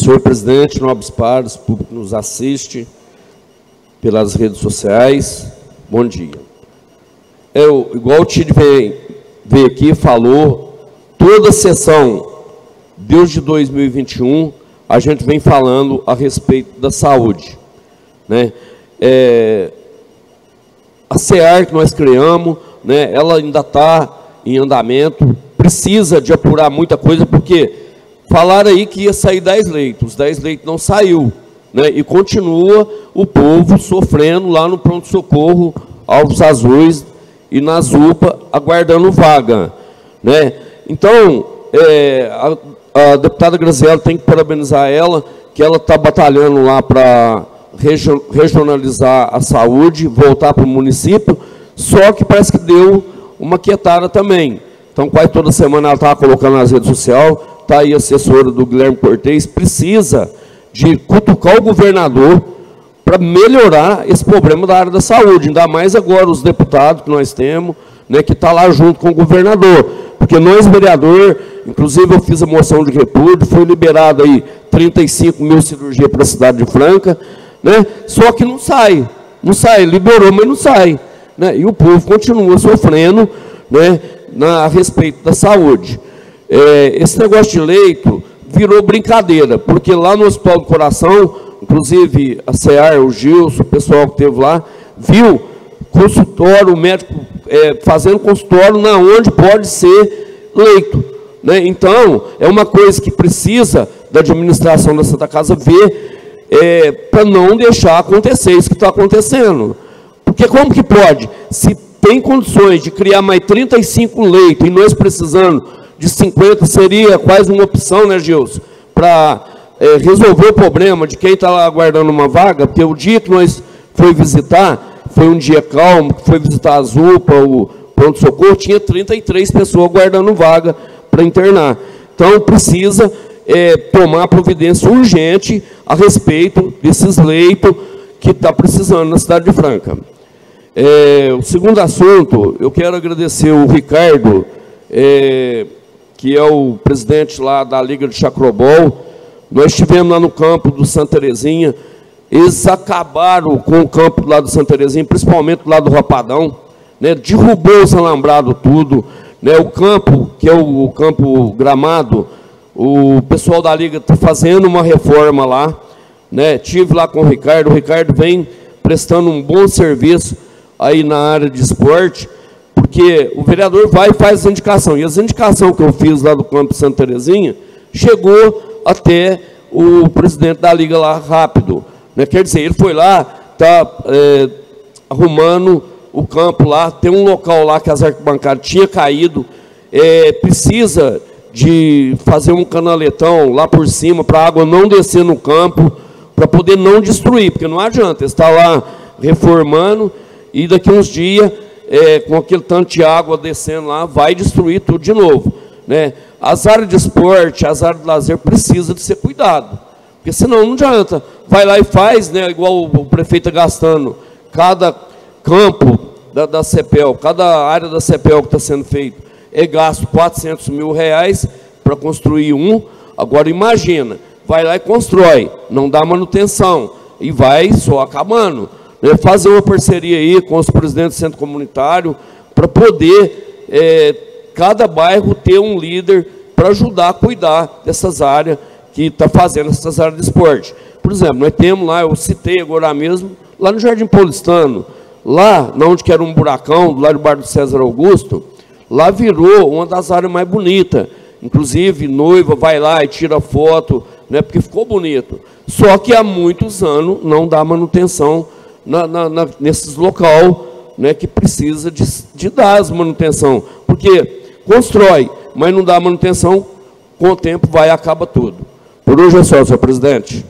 Senhor presidente, nobres pares, público nos assiste pelas redes sociais, bom dia. Eu, igual o Tide veio, veio aqui falou, toda sessão, desde 2021, a gente vem falando a respeito da saúde. Né? É, a CEAR que nós criamos, né, ela ainda está em andamento, precisa de apurar muita coisa, porque falaram aí que ia sair 10 leitos, 10 leitos não saiu, né, e continua o povo sofrendo lá no pronto-socorro, Alves Azuis e na Zupa, aguardando vaga. Né. Então, é, a, a deputada Graziella tem que parabenizar ela, que ela está batalhando lá para regionalizar a saúde, voltar para o município, só que parece que deu uma quietada também. Então, quase toda semana ela estava colocando nas redes sociais, está aí a assessora do Guilherme Cortez, precisa de cutucar o governador para melhorar esse problema da área da saúde, ainda mais agora os deputados que nós temos, né, que está lá junto com o governador. Porque nós, vereador, inclusive eu fiz a moção de repúdio, foi liberado aí 35 mil cirurgias para a cidade de Franca, né? Só que não sai, não sai, liberou, mas não sai. Né? E o povo continua sofrendo né, na, a respeito da saúde. É, esse negócio de leito virou brincadeira, porque lá no Hospital do Coração, inclusive a CEAR, o Gilson, o pessoal que esteve lá, viu consultório, o médico é, fazendo consultório na onde pode ser leito. Né? Então, é uma coisa que precisa da administração da Santa Casa ver é, para não deixar acontecer isso que está acontecendo. Porque como que pode? Se tem condições de criar mais 35 leitos e nós precisando de 50, seria quase uma opção, né, Gilson? Para é, resolver o problema de quem está lá aguardando uma vaga, porque o dia que nós foi visitar, foi um dia calmo, foi visitar a ZUPA, o pronto-socorro, tinha 33 pessoas aguardando vaga para internar. Então, precisa é, tomar providência urgente a respeito desses leitos que está precisando na cidade de Franca. É, o segundo assunto, eu quero agradecer o Ricardo, é, que é o presidente lá da Liga de Chacrobol. Nós estivemos lá no campo do Santa Terezinha, eles acabaram com o campo lá do Santa Terezinha, principalmente lá do Rapadão, né, derrubou os alambrados tudo, né, o campo, que é o, o campo gramado, o pessoal da Liga está fazendo uma reforma lá. Né? Tive lá com o Ricardo. O Ricardo vem prestando um bom serviço aí na área de esporte, porque o vereador vai e faz as indicações. E as indicações que eu fiz lá do campo Santa Terezinha chegou até o presidente da Liga lá rápido. Né? Quer dizer, ele foi lá, está é, arrumando o campo lá, tem um local lá que as arquibancadas tinha caído, é, precisa de fazer um canaletão lá por cima para a água não descer no campo, para poder não destruir, porque não adianta, está lá reformando e daqui uns dias, é, com aquele tanto de água descendo lá, vai destruir tudo de novo. Né? As áreas de esporte, as áreas de lazer precisam de ser cuidado, porque senão não adianta. Vai lá e faz, né, igual o prefeito tá gastando, cada campo da, da CEPEL, cada área da CEPEL que está sendo feito, é gasto 400 mil reais para construir um. Agora imagina, vai lá e constrói, não dá manutenção e vai só acabando. É fazer uma parceria aí com os presidentes do centro comunitário para poder é, cada bairro ter um líder para ajudar a cuidar dessas áreas que está fazendo essas áreas de esporte. Por exemplo, nós temos lá, eu citei agora mesmo, lá no Jardim Paulistano, lá onde que era um buracão, do lado do bar do César Augusto, Lá virou uma das áreas mais bonitas. Inclusive, noiva vai lá e tira foto, né, porque ficou bonito. Só que há muitos anos não dá manutenção na, na, na, nesses local né, que precisa de, de dar as manutenção. Porque constrói, mas não dá manutenção, com o tempo vai e acaba tudo. Por hoje é só, senhor presidente.